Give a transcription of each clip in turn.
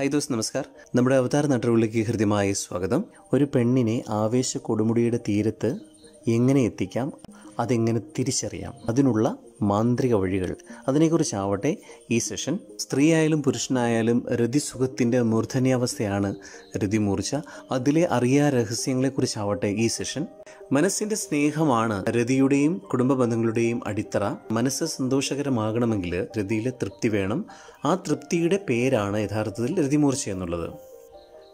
Hi those നമസ്കാർ. നമ്മുടെ അവതാര നാട്ടുകളിലേക്ക് ഹൃദ്യമായ സ്വാഗതം. ഒരു പെണ്ണിനെ ആവേശ കൊടുമുടിയുടെ തീരത്ത് എങ്ങനെ എത്തിക്കാം? അതെങ്ങനെ തിരിച്ചറിയാം? അതിനുള്ള മാന്ത്രിക വഴികൾ. അതിനെക്കുറിച്ചാവട്ടെ ഈ സെഷൻ സ്ത്രീയായാലും പുരുഷനായാലും രതിസുഖത്തിന്റെ മൂർധന്യാവസ്ഥയാണ് രതിമൂർച്ച. അതിലെ അറിയാ രഹസ്യങ്ങളെക്കുറിച്ചാവട്ടെ ഈ സെഷൻ. മനസ്സിന്റെ സ്നേഹമാണ് രതിയുടെയും കുടുംബ ബന്ധങ്ങളുടെയും അടിത്തറ. മനസ്സ് സന്തോഷകരമാകണമെങ്കിൽ രതിയിലെ തൃപ്തി വേണം. ആ തൃപ്തിയുടെ പേരാണ് യഥാർത്ഥത്തിൽ രതിമൂർച്ച എന്നുള്ളത്.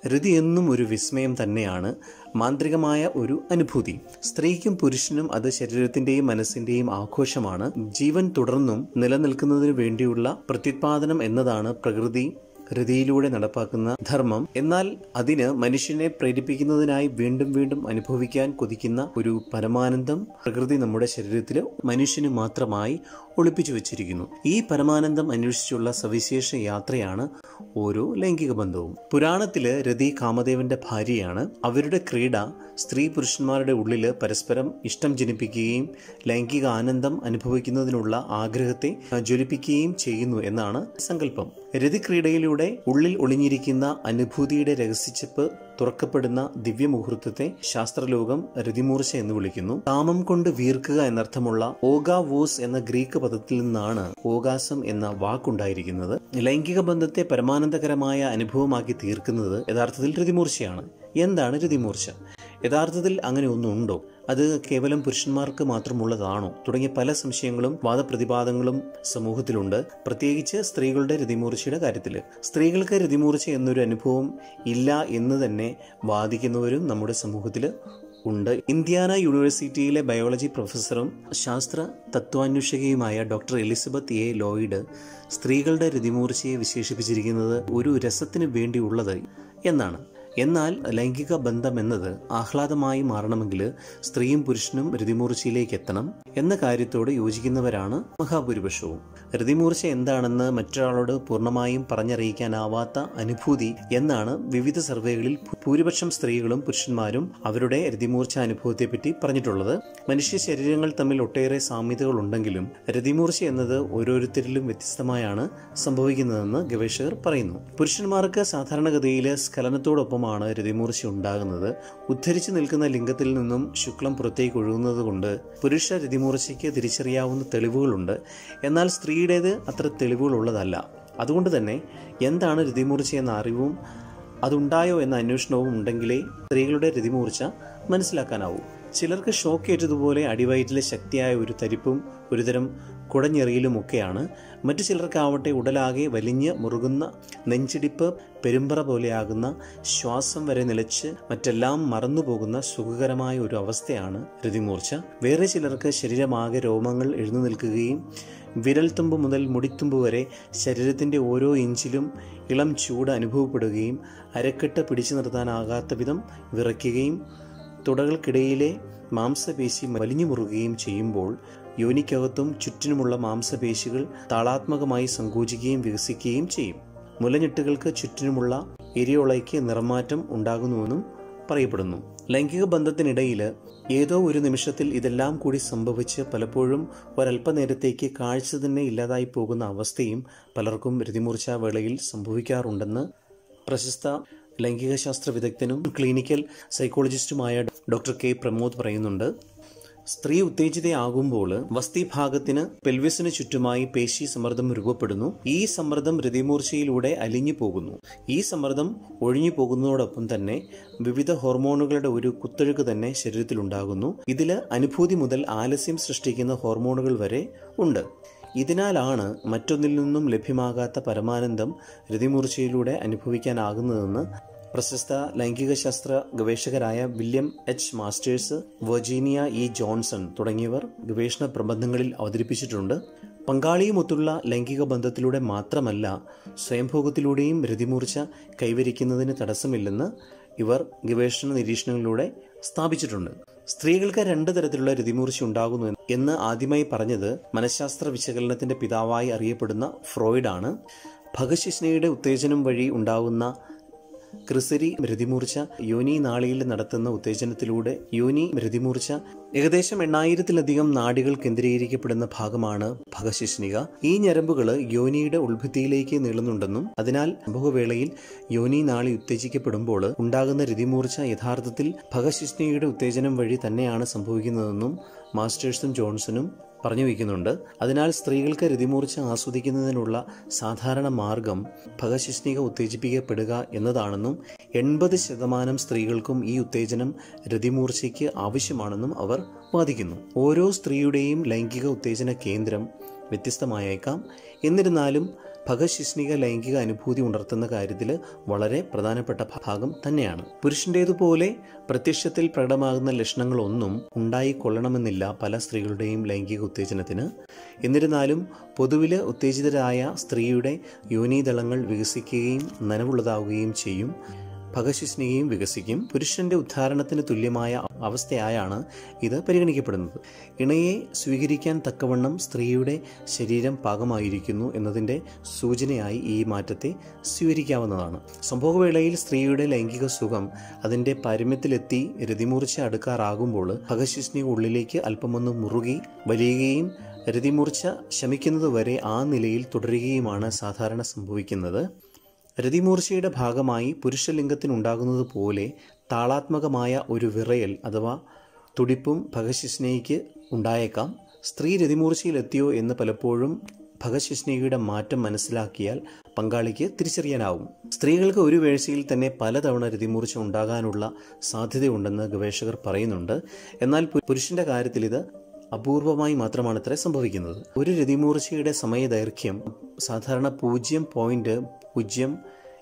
രതി എന്നും ഒരു വിസ്മയം തന്നെയാണ്. മാന്ത്രികമായ ഒരു അനുഭൂതി. സ്ത്രീക്കും പുരുഷനും അത് ശരീരത്തിന്റെയും മനസ്സിന്റെയും ആഘോഷമാണ്. ജീവൻ തുടർന്നും നിലനിൽക്കുന്നതിന് വേണ്ടിയുള്ള പ്രത്യുത്പാദനം എന്നതാണ് പ്രകൃതി. രതിയിലൂടെ നടപ്പാക്കുന്ന ധർമ്മം. എന്നാൽ അതിന് മനുഷ്യനെ പ്രേരിപ്പിക്കുന്നതിനായി വീണ്ടും വീണ്ടും അനുഭവിക്കാൻ കൊതിക്കുന്ന ഒരു പരമാനന്ദം പ്രകൃതി നമ്മുടെ ശരീരത്തിൽ മനുഷ്യന് മാത്രമായി ഒളിപ്പിച്ചു വച്ചിരിക്കുന്നു. ഈ പരമാനന്ദം അന്വേഷിച്ചുള്ള സവിശേഷ യാത്രയാണ് ഓരോ ലൈംഗിക ബന്ധവും. പുരാണത്തിൽ രതി കാമദേവന്റെ ഭാര്യയാണ്. അവരുടെ ക്രീഡ സ്ത്രീ പുരുഷന്മാരുടെ ഉള്ളിൽ പരസ്പരം ഇഷ്ടം ജനിപ്പിക്കുകയും ലൈംഗിക ആനന്ദം അനുഭവിക്കുന്നതിനുള്ള ആഗ്രഹത്തെ ജ്വലിപ്പിക്കുകയും ചെയ്യുന്നു എന്നാണ് സങ്കല്പം. രതിക്രീഡയിലൂടെ ഉള്ളിൽ ഒളിഞ്ഞിരിക്കുന്ന അനുഭൂതിയുടെ രഹസ്യച്ചപ്പ് തുറക്കപ്പെടുന്ന ദിവ്യമുഹൂർത്തത്തെ ശാസ്ത്രലോകം രതിമൂർച്ച എന്ന് വിളിക്കുന്നു. കാമം കൊണ്ട് വീർക്കുക എന്നർത്ഥമുള്ള ഓഗാവോസ് എന്ന ഗ്രീക്ക് പദത്തിൽ നിന്നാണ് ഓഗാസം എന്ന വാക്കുണ്ടായിരിക്കുന്നത്. ലൈംഗിക ബന്ധത്തെ പരമാനന്ദകരമായ അനുഭവമാക്കി തീർക്കുന്നത് യഥാർത്ഥത്തിൽ രതിമൂർച്ചയാണ്. എന്താണ് രതിമൂർച്ച? യഥാർത്ഥത്തിൽ അങ്ങനെ ഒന്നുണ്ടോ? അത് കേവലം പുരുഷന്മാർക്ക് മാത്രമുള്ളതാണോ? തുടങ്ങിയ പല സംശയങ്ങളും വാദപ്രതിവാദങ്ങളും സമൂഹത്തിലുണ്ട്. പ്രത്യേകിച്ച് സ്ത്രീകളുടെ രതിമൂർച്ചയുടെ കാര്യത്തിൽ സ്ത്രീകൾക്ക് രതിമൂർച്ച എന്നൊരു അനുഭവം ഇല്ല എന്ന് തന്നെ വാദിക്കുന്നവരും നമ്മുടെ സമൂഹത്തിൽ ഉണ്ട്. ഇന്ത്യാന യൂണിവേഴ്സിറ്റിയിലെ ബയോളജി പ്രൊഫസറും ശാസ്ത്ര തത്വാന്വേഷകയുമായ ഡോക്ടർ എലിസബത്ത് എ. ലോയിഡ് സ്ത്രീകളുടെ രതിമൂർച്ചയെ വിശേഷിപ്പിച്ചിരിക്കുന്നത് ഒരു രസത്തിന് വേണ്ടിയുള്ളത് എന്നാണ്. എന്നാൽ ലൈംഗിക ബന്ധം എന്നത് ആഹ്ലാദമായി മാറണമെങ്കിൽ സ്ത്രീയും പുരുഷനും രതിമൂർച്ചയിലേക്ക് എത്തണം എന്ന കാര്യത്തോട് യോജിക്കുന്നവരാണ് മഹാഭൂരിപക്ഷവും. രതിമൂർച്ച എന്താണെന്ന് മറ്റൊരാളോട് പൂർണമായും പറഞ്ഞറിയിക്കാനാവാത്ത അനുഭൂതി എന്നാണ് വിവിധ സർവേകളിൽ ഭൂരിപക്ഷം സ്ത്രീകളും പുരുഷന്മാരും അവരുടെ രതിമൂർച്ച അനുഭവത്തെപ്പറ്റി പറഞ്ഞിട്ടുള്ളത്. മനുഷ്യ ശരീരങ്ങൾ തമ്മിൽ ഒട്ടേറെ സാമ്യതകൾ ഉണ്ടെങ്കിലും രതിമൂർച്ച എന്നത് ഓരോരുത്തരിലും വ്യത്യസ്തമായാണ് സംഭവിക്കുന്നതെന്ന് ഗവേഷകർ പറയുന്നു. പുരുഷന്മാർക്ക് സാധാരണഗതിയിൽ സ്ഖലനത്തോടൊപ്പമാണ് രതിമൂർച്ച ഉണ്ടാകുന്നത്. ഉദ്ധരിച്ചു നിൽക്കുന്ന ലിംഗത്തിൽ നിന്നും ശുക്ലം പുറത്തേക്ക് ഒഴുകുന്നത് കൊണ്ട് പുരുഷ രതിമൂർച്ചയ്ക്ക് തിരിച്ചറിയാവുന്ന തെളിവുകളുണ്ട്. എന്നാൽ സ്ത്രീയുടേത് അത്ര തെളിവുകളുള്ളതല്ല. അതുകൊണ്ട് തന്നെ എന്താണ് രതിമൂർച്ച എന്ന അറിവും അതുണ്ടായോ എന്ന അന്വേഷണവും ഉണ്ടെങ്കിലേ സ്ത്രീകളുടെ രതിമൂർച്ച മനസ്സിലാക്കാനാവൂ. ചിലർക്ക് ഷോക്ക് ഏറ്റതുപോലെ അടിവയറ്റിലെ ശക്തിയായ ഒരു തരിപ്പും ഒരുതരം കുടഞ്ഞെറിയലുമൊക്കെയാണ്. മറ്റു ചിലർക്കാവട്ടെ ഉടലാകെ വലിഞ്ഞ് മുറുകുന്ന നെഞ്ചിടിപ്പ് പെരുമ്പറ പോലെയാകുന്ന ശ്വാസം വരെ നിലച്ച് മറ്റെല്ലാം മറന്നുപോകുന്ന സുഖകരമായ ഒരു അവസ്ഥയാണ് രതിമൂർച്ച വേറെ ചിലർക്ക് ശരീരമാകെ രോമങ്ങൾ എഴുന്നു നിൽക്കുകയും വിരൽത്തുമ്പ് മുതൽ മുടിത്തുമ്പ് വരെ ശരീരത്തിന്റെ ഓരോ ഇഞ്ചിലും ഇളം ചൂട് അനുഭവപ്പെടുകയും അരക്കെട്ട് പിടിച്ചു നിർത്താനാകാത്ത വിധം വിറയ്ക്കുകയും തുടകൾക്കിടയിലെ മാംസപേശി വലിഞ്ഞു മുറുകയും ചെയ്യുമ്പോൾ യോനിക്കകത്തും ചുറ്റിനുമുള്ള മാംസപേശികൾ താളാത്മകമായി സങ്കോചിക്കുകയും വികസിക്കുകയും ചെയ്യും. മുലഞ്ഞെട്ടുകൾക്ക് ചുറ്റിനുമുള്ള എരിയോളയ്ക്ക് നിറമാറ്റം ഉണ്ടാകുന്നുവെന്നും പറയപ്പെടുന്നു. ലൈംഗിക ബന്ധത്തിനിടയിൽ ഏതോ ഒരു നിമിഷത്തിൽ ഇതെല്ലാം കൂടി സംഭവിച്ച് പലപ്പോഴും ഒരല്പനേരത്തേക്ക് കാഴ്ച തന്നെ ഇല്ലാതായി പോകുന്ന അവസ്ഥയും പലർക്കും രതിമൂർച്ചാ വേളയിൽ സംഭവിക്കാറുണ്ടെന്ന് പ്രശസ്ത ലൈംഗിക ശാസ്ത്ര വിദഗ്ധനും ക്ലിനിക്കൽ സൈക്കോളജിസ്റ്റുമായ ഡോക്ടർ കെ പ്രമോദ് പറയുന്നുണ്ട്. സ്ത്രീ ഉത്തേജിതയാകുമ്പോൾ വസ്തിഭാഗത്തിന് പെൽവിസിന് ചുറ്റുമായി പേശി സമ്മർദ്ദം രൂപപ്പെടുന്നു. ഈ സമ്മർദ്ദം ഹൃദയമൂർച്ചയിലൂടെ അലിഞ്ഞു പോകുന്നു. ഈ സമ്മർദ്ദം ഒഴിഞ്ഞു പോകുന്നതോടൊപ്പം തന്നെ വിവിധ ഹോർമോണുകളുടെ ഒരു കുത്തൊഴുക്ക് തന്നെ ശരീരത്തിലുണ്ടാകുന്നു ഇതിൽ അനുഭൂതി മുതൽ ആലസ്യം സൃഷ്ടിക്കുന്ന ഹോർമോണുകൾ വരെ ഉണ്ട്. ഇതിനാലാണ് മറ്റൊന്നിൽ നിന്നും ലഭ്യമാകാത്ത പരമാനന്ദം രതിമൂർച്ചയിലൂടെ അനുഭവിക്കാനാകുന്നതെന്ന് പ്രശസ്ത ലൈംഗിക ശാസ്ത്ര ഗവേഷകരായ William H Masters Virginia E Johnson തുടങ്ങിയവർ ഗവേഷണ പ്രബന്ധങ്ങളിൽ അവതരിപ്പിച്ചിട്ടുണ്ട്. പങ്കാളിയുമൊത്തുള്ള ലൈംഗിക ബന്ധത്തിലൂടെ മാത്രമല്ല സ്വയംഭോഗത്തിലൂടെയും രതിമൂർച്ച കൈവരിക്കുന്നതിന് തടസ്സമില്ലെന്ന് ഇവർ ഗവേഷണ നിരീക്ഷണങ്ങളിലൂടെ സ്ഥാപിച്ചിട്ടുണ്ട്. സ്ത്രീകൾക്ക് രണ്ട് തരത്തിലുള്ള രതിമൂർച്ച ഉണ്ടാകുന്നു എന്ന് ആദ്യമായി പറഞ്ഞത് മനഃശാസ്ത്ര വിശകലനത്തിന്റെ പിതാവായി അറിയപ്പെടുന്ന ഫ്രോയിഡാണ്. ഭഗശിഷ്ണയുടെ ഉത്തേജനം വഴി ഉണ്ടാകുന്ന ക്രിസരി മൃതിമൂർച്ച യോനി നാളിയിൽ നടത്തുന്ന ഉത്തേജനത്തിലൂടെ യോനി മൃതിമൂർച്ച ഏകദേശം എണ്ണായിരത്തിലധികം നാടികൾ കേന്ദ്രീകരിക്കപ്പെടുന്ന ഭാഗമാണ് ഭഗശിഷ്ണിക. ഈ ഞരമ്പുകൾ യോനിയുടെ ഉൾഭിത്തിയിലേക്ക് നീളുന്നുണ്ടെന്നും അതിനാൽ സംഭവവേളയിൽ യോനി നാളി ഉത്തേജിക്കപ്പെടുമ്പോൾ ഉണ്ടാകുന്ന രതിമൂർച്ച യഥാർത്ഥത്തിൽ ഭഗശിഷ്ണിയുടെ ഉത്തേജനം വഴി തന്നെയാണ് സംഭവിക്കുന്നതെന്നും മാസ്റ്റേഴ്സും ജോൺസണും പറഞ്ഞു വയ്ക്കുന്നുണ്ട്. അതിനാൽ സ്ത്രീകൾക്ക് രതിമൂർച്ച ആസ്വദിക്കുന്നതിനുള്ള സാധാരണ മാർഗം ഭഗശിഷ്ണിക ഉത്തേജിപ്പിക്കപ്പെടുക എന്നതാണെന്നും എൺപത് ശതമാനം സ്ത്രീകൾക്കും ഈ ഉത്തേജനം രതിമൂർച്ചയ്ക്ക് ആവശ്യമാണെന്നും അവർ വാദിക്കുന്നു. ഓരോ സ്ത്രീയുടെയും ലൈംഗിക ഉത്തേജന കേന്ദ്രം വ്യത്യസ്തമായേക്കാം. എന്നിരുന്നാലും ഭഗശിഷ്ണിക ലൈംഗിക അനുഭൂതി ഉണർത്തുന്ന കാര്യത്തിൽ വളരെ പ്രധാനപ്പെട്ട ഭാഗം തന്നെയാണ്. പുരുഷന്റേതുപോലെ പ്രത്യക്ഷത്തിൽ പ്രകടമാകുന്ന ലക്ഷണങ്ങളൊന്നും ഉണ്ടായിക്കൊള്ളണമെന്നില്ല പല സ്ത്രീകളുടെയും ലൈംഗിക ഉത്തേജനത്തിന്. എന്നിരുന്നാലും പൊതുവിൽ ഉത്തേജിതരായ സ്ത്രീയുടെ യോനീദളങ്ങൾ വികസിക്കുകയും നനവുള്ളതാവുകയും ചെയ്യും. ഭഗശിഷ്ണികയും വികസിക്കും. പുരുഷന്റെ ഉദ്ധാരണത്തിന് തുല്യമായ അവസ്ഥയായാണ് ഇത് പരിഗണിക്കപ്പെടുന്നത്. ഇണയെ സ്വീകരിക്കാൻ തക്കവണ്ണം സ്ത്രീയുടെ ശരീരം പാകമായിരിക്കുന്നു എന്നതിന്റെ സൂചനയായി ഈ മാറ്റത്തെ സ്വീകരിക്കാവുന്നതാണ്. സംഭവവേളയിൽ സ്ത്രീയുടെ ലൈംഗിക സുഖം അതിന്റെ പരിമ്യത്തിലെത്തി രതിമൂർച്ച അടുക്കാറാകുമ്പോൾ ഭഗശിഷ്ണി ഉള്ളിലേക്ക് അല്പമൊന്ന് മുറുകി വലിയുകയും രതിമൂർച്ച ശമിക്കുന്നതുവരെ ആ നിലയിൽ തുടരുകയുമാണ് സാധാരണ സംഭവിക്കുന്നത്. രതിമൂർച്ചയുടെ ഭാഗമായി പുരുഷലിംഗത്തിനുണ്ടാകുന്നത് പോലെ താളാത്മകമായ ഒരു വിറയൽ അഥവാ തുടിപ്പും ഭഗശിഷ്ണയ്ക്ക് ഉണ്ടായേക്കാം. സ്ത്രീ രതിമൂർച്ചയിലെത്തിയോ എന്ന് പലപ്പോഴും ഭഗശിഷ്ണികയുടെ മാറ്റം മനസ്സിലാക്കിയാൽ പങ്കാളിക്ക് തിരിച്ചറിയാനാവും. സ്ത്രീകൾക്ക് ഒരു വേഴ്ചയിൽ തന്നെ പലതവണ രതിമൂർച്ച ഉണ്ടാകാനുള്ള സാധ്യതയുണ്ടെന്ന് ഗവേഷകർ പറയുന്നുണ്ട്. എന്നാൽ പുരുഷന്റെ കാര്യത്തിൽ ഇത് അപൂർവമായി മാത്രമാണ് ഇത്ര സംഭവിക്കുന്നത്. ഒരു രതിമൂർച്ചയുടെ സമയദൈർഘ്യം സാധാരണ പൂജ്യം പോയിന്റ് പൂജ്യം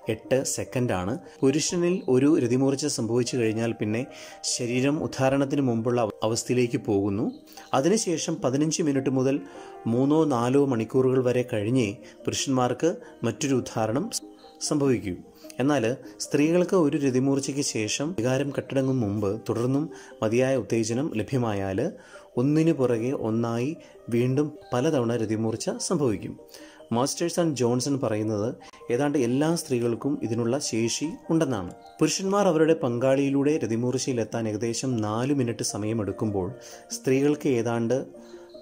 എട്ട് സെക്കൻഡാണ്. പുരുഷനിൽ ഒരു രതിമൂർച്ച സംഭവിച്ചു കഴിഞ്ഞാൽ പിന്നെ ശരീരം ഉദ്ധാരണത്തിന് മുമ്പുള്ള അവസ്ഥയിലേക്ക് പോകുന്നു. അതിനുശേഷം പതിനഞ്ച് മിനിറ്റ് മുതൽ മൂന്നോ നാലോ മണിക്കൂറുകൾ വരെ കഴിഞ്ഞേ പുരുഷന്മാർക്ക് മറ്റൊരു ഉദ്ധാരണം സംഭവിക്കും. എന്നാൽ സ്ത്രീകൾക്ക് ഒരു രതിമൂർച്ചയ്ക്ക് ശേഷം വികാരം കെട്ടടങ്ങും മുമ്പ് തുടർന്നും മതിയായ ഉത്തേജനം ലഭ്യമായാൽ ഒന്നിനു പുറകെ ഒന്നായി വീണ്ടും പലതവണ രതിമൂർച്ച സംഭവിക്കും. മാസ്റ്റേഴ്സ് ആൻഡ് ജോൺസൺ പറയുന്നത് ഏതാണ്ട് എല്ലാ സ്ത്രീകൾക്കും ഇതിനുള്ള ശേഷി ഉണ്ടെന്നാണ്. പുരുഷന്മാർ അവരുടെ പങ്കാളിയിലൂടെ രതിമൂർച്ചയിലെത്താൻ ഏകദേശം നാല് മിനിറ്റ് സമയമെടുക്കുമ്പോൾ സ്ത്രീകൾക്ക് ഏതാണ്ട്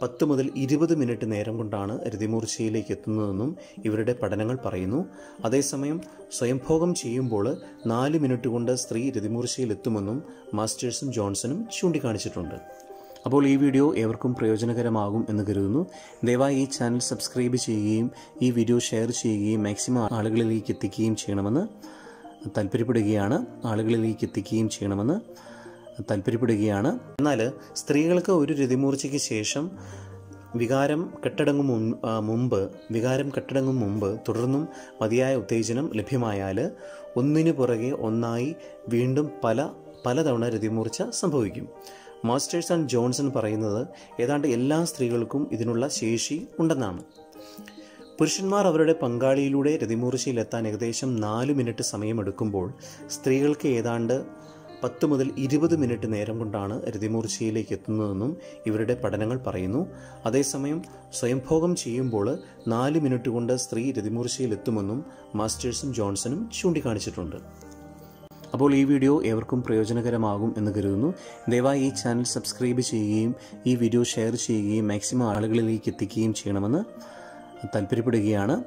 പത്ത് മുതൽ ഇരുപത് മിനിറ്റ് നേരം കൊണ്ടാണ് രതിമൂർച്ചയിലേക്ക് എത്തുന്നതെന്നും ഇവരുടെ പഠനങ്ങൾ പറയുന്നു. അതേസമയം സ്വയംഭോഗം ചെയ്യുമ്പോൾ നാല് മിനിറ്റ് കൊണ്ട് സ്ത്രീ രതിമൂർച്ചയിലെത്തുമെന്നും മാസ്റ്റേഴ്സും ജോൺസണും ചൂണ്ടിക്കാണിച്ചിട്ടുണ്ട്. അപ്പോൾ ഈ വീഡിയോ ഏവർക്കും പ്രയോജനകരമാകും എന്ന് കരുതുന്നു. ദയവായി ഈ ചാനൽ സബ്സ്ക്രൈബ് ചെയ്യുകയും ഈ വീഡിയോ ഷെയർ ചെയ്യുകയും മാക്സിമം ആളുകളിലേക്ക് എത്തിക്കുകയും ചെയ്യണമെന്ന് താല്പര്യപ്പെടുകയാണ്. ആളുകളിലേക്ക് എത്തിക്കുകയും ചെയ്യണമെന്ന് താല്പര്യപ്പെടുകയാണ്. എന്നാൽ സ്ത്രീകൾക്ക് ഒരു രതിമൂർച്ചയ്ക്ക് ശേഷം വികാരം കെട്ടടങ്ങും മുമ്പ് വികാരം കെട്ടടങ്ങും മുമ്പ് തുടർന്നും മതിയായ ഉത്തേജനം ലഭ്യമായാൽ ഒന്നിനു പുറകെ ഒന്നായി വീണ്ടും പല പലതവണ രതിമൂർച്ച സംഭവിക്കും. മാസ്റ്റേഴ്സ് ആൻഡ് ജോൺസൺ പറയുന്നത് ഏതാണ്ട് എല്ലാ സ്ത്രീകൾക്കും ഇതിനുള്ള ശേഷി ഉണ്ടെന്നാണ്. പുരുഷന്മാർ അവരുടെ പങ്കാളിയിലൂടെ രതിമൂർച്ചയിലെത്താൻ ഏകദേശം നാല് മിനിറ്റ് സമയമെടുക്കുമ്പോൾ സ്ത്രീകൾക്ക് ഏതാണ്ട് പത്ത് മുതൽ ഇരുപത് മിനിറ്റ് നേരം കൊണ്ടാണ് രതിമൂർച്ചയിലേക്ക് എത്തുന്നതെന്നും ഇവരുടെ പഠനങ്ങൾ പറയുന്നു. അതേസമയം സ്വയംഭോഗം ചെയ്യുമ്പോൾ നാല് മിനിറ്റ് കൊണ്ട് സ്ത്രീ രതിമൂർച്ചയിലെത്തുമെന്നും മാസ്റ്റേഴ്സും ജോൺസണും ചൂണ്ടിക്കാണിച്ചിട്ടുണ്ട്. അപ്പോൾ ഈ വീഡിയോ ഏവർക്കും പ്രയോജനകരമാകും എന്ന് കരുതുന്നു. ദയവായി ഈ ചാനൽ സബ്സ്ക്രൈബ് ചെയ്യുകയും ഈ വീഡിയോ ഷെയർ ചെയ്യുകയും മാക്സിമം ആളുകളിലേക്ക് എത്തിക്കുകയും ചെയ്യണമെന്ന് താല്പര്യപ്പെടുകയാണ്.